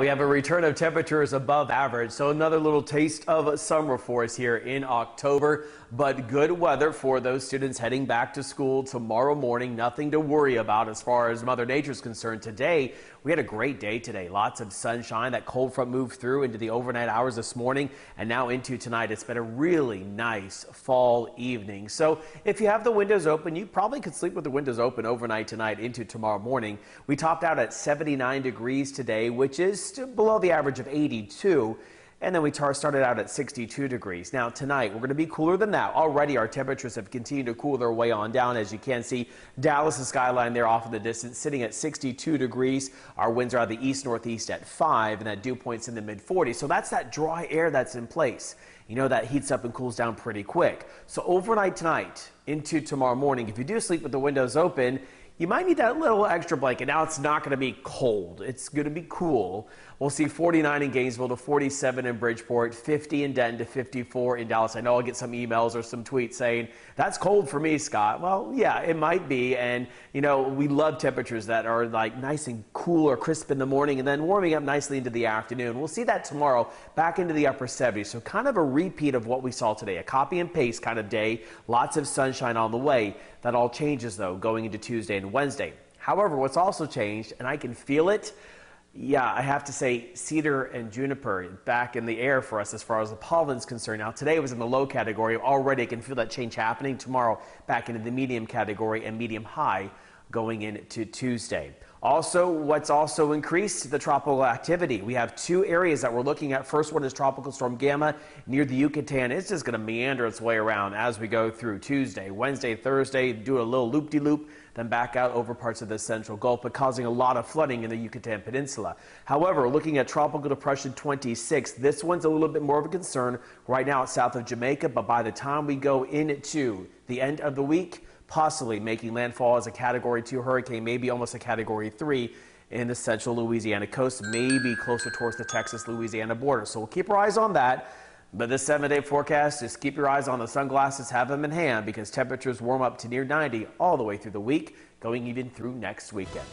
We have a return of temperatures above average, so another little taste of summer for us here in October. But good weather for those students heading back to school tomorrow morning. Nothing to worry about as far as Mother Nature is concerned. Today, we had a great day today. Lots of sunshine. That cold front moved through into the overnight hours this morning and now into tonight. It's been a really nice fall evening. So if you have the windows open, you probably could sleep with the windows open overnight tonight into tomorrow morning. We topped out at 79 degrees today, which is below the average of 82. And then we started out at 62 degrees. Now, tonight, we're going to be cooler than that. Already, our temperatures have continued to cool their way on down. As you can see, Dallas' skyline there off in the distance, sitting at 62 degrees. Our winds are out of the east northeast at 5, and that dew point's in the mid 40s. So that's that dry air that's in place. You know, that heats up and cools down pretty quick. So, overnight tonight into tomorrow morning, if you do sleep with the windows open, you might need that little extra blanket. Now it's not going to be cold. It's going to be cool. We'll see 49 in Gainesville to 47 in Bridgeport, 50 in Denton to 54 in Dallas. I know I'll get some emails or some tweets saying, that's cold for me, Scott. Well, yeah, it might be. And, you know, we love temperatures that are like nice and cool or crisp in the morning and then warming up nicely into the afternoon. We'll see that tomorrow back into the upper 70s. So kind of a repeat of what we saw today, a copy and paste kind of day. Lots of sunshine on the way. That all changes, though, going into Tuesday and Wednesday. However, what's also changed, and I can feel it, yeah, I have to say cedar and juniper back in the air for us as far as the pollen's concerned. Now, today was in the low category. Already I can feel that change happening. Tomorrow, back into the medium category and medium high going into Tuesday. Also, what's also increased the tropical activity. We have two areas that we're looking at. First one is Tropical Storm Gamma near the Yucatan. It's just going to meander its way around as we go through Tuesday, Wednesday, Thursday, do a little loop-de-loop, then back out over parts of the central Gulf, but causing a lot of flooding in the Yucatan Peninsula. However, looking at Tropical Depression 26, this one's a little bit more of a concern. Right now it's south of Jamaica, but by the time we go into the end of the week, possibly making landfall as a Category 2 hurricane, maybe almost a Category 3 in the central Louisiana coast, maybe closer towards the Texas-Louisiana border. So we'll keep our eyes on that. But this seven-day forecast, just keep your eyes on the sunglasses, have them in hand because temperatures warm up to near 90 all the way through the week, going even through next weekend.